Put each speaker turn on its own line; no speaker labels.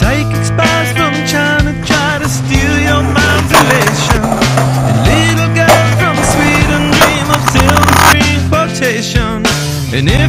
Psychic spies from China try to steal your mind's elation. A little girl from Sweden dream of silver screen quotation. And if